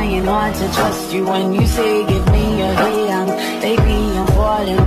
trying hard to trust you when you say give me a hand. Baby, I'm falling